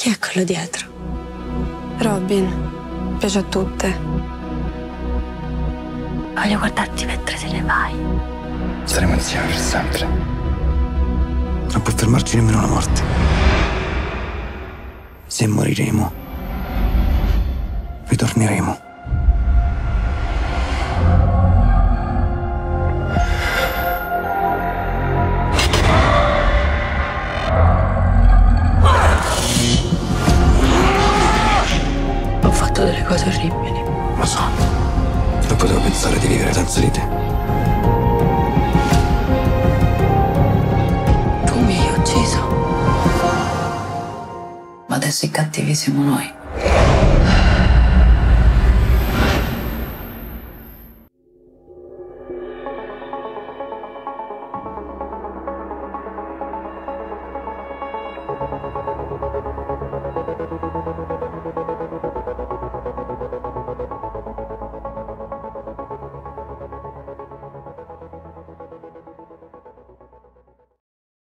Chi è quello dietro? Robin, piace a tutte. Voglio guardarti mentre te ne vai. Saremo insieme per sempre. Non può fermarci nemmeno la morte. Se moriremo, ritorneremo. cose orribili. Lo so. Non potevo pensare di vivere senza di te. Tu mi hai ucciso. Ma adesso i cattivi siamo noi.